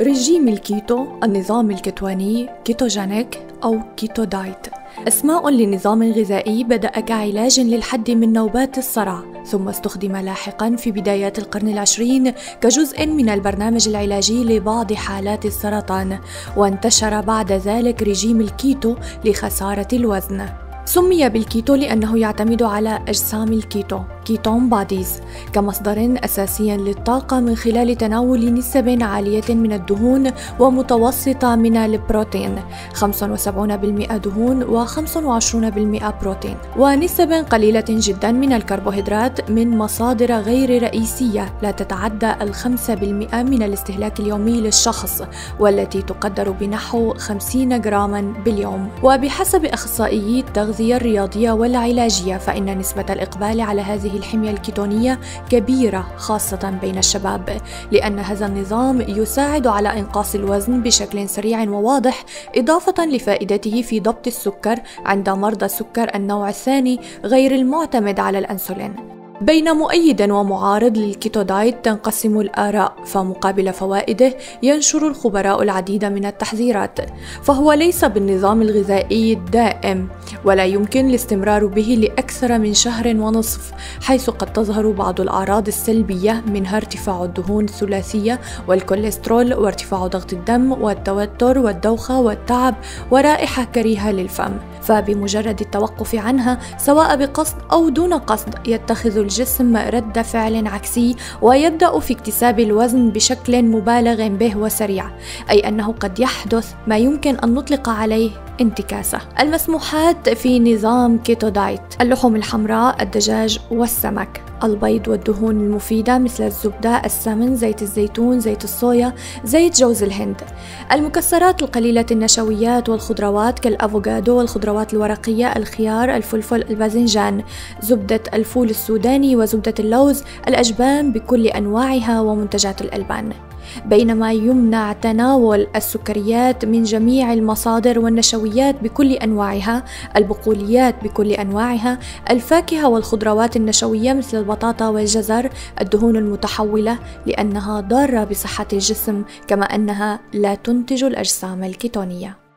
رجيم الكيتو النظام الكتواني ketogenic أو keto diet أسماء لنظام غذائي بدأ كعلاج للحد من نوبات الصرع ثم استخدم لاحقا في بدايات القرن العشرين كجزء من البرنامج العلاجي لبعض حالات السرطان وانتشر بعد ذلك رجيم الكيتو لخسارة الوزن. سمي بالكيتو لأنه يعتمد على أجسام الكيتو. ketone bodies كمصدر أساسي للطاقة من خلال تناول نسب عالية من الدهون ومتوسطة من البروتين 75% دهون و25% بروتين ونسب قليلة جدا من الكربوهيدرات من مصادر غير رئيسية لا تتعدى الخمسة بالمئة من الاستهلاك اليومي للشخص والتي تقدر بنحو 50 جراما باليوم. وبحسب أخصائيي التغذية الرياضية والعلاجية فإن نسبة الإقبال على هذه الحمية الكيتونية كبيرة خاصة بين الشباب لأن هذا النظام يساعد على إنقاص الوزن بشكل سريع وواضح إضافة لفائدته في ضبط السكر عند مرضى السكر النوع الثاني غير المعتمد على الأنسولين. بين مؤيد ومعارض للكيتو دايت تنقسم الآراء فمقابل فوائده ينشر الخبراء العديد من التحذيرات فهو ليس بالنظام الغذائي الدائم ولا يمكن الاستمرار به لأكثر من شهر ونصف حيث قد تظهر بعض الأعراض السلبية منها ارتفاع الدهون الثلاثية والكوليسترول وارتفاع ضغط الدم والتوتر والدوخة والتعب ورائحة كريهة للفم فبمجرد التوقف عنها سواء بقصد أو دون قصد يتخذ الجسم رد فعل عكسي ويبدأ في اكتساب الوزن بشكل مبالغ به وسريع أي أنه قد يحدث ما يمكن أن نطلق عليه انتكاسة. المسموحات في نظام كيتو دايت اللحوم الحمراء الدجاج والسمك. البيض والدهون المفيدة مثل الزبدة، السمن، زيت الزيتون، زيت الصويا، زيت جوز الهند. المكسرات القليلة النشويات والخضروات كالأفوكادو والخضروات الورقية، الخيار، الفلفل، الباذنجان، زبدة الفول السوداني وزبدة اللوز، الأجبان بكل أنواعها ومنتجات الألبان. بينما يمنع تناول السكريات من جميع المصادر والنشويات بكل أنواعها، البقوليات بكل أنواعها، الفاكهة والخضروات النشوية مثل البطاطا والجزر، الدهون المتحولة لأنها ضارة بصحة الجسم كما أنها لا تنتج الأجسام الكيتونية.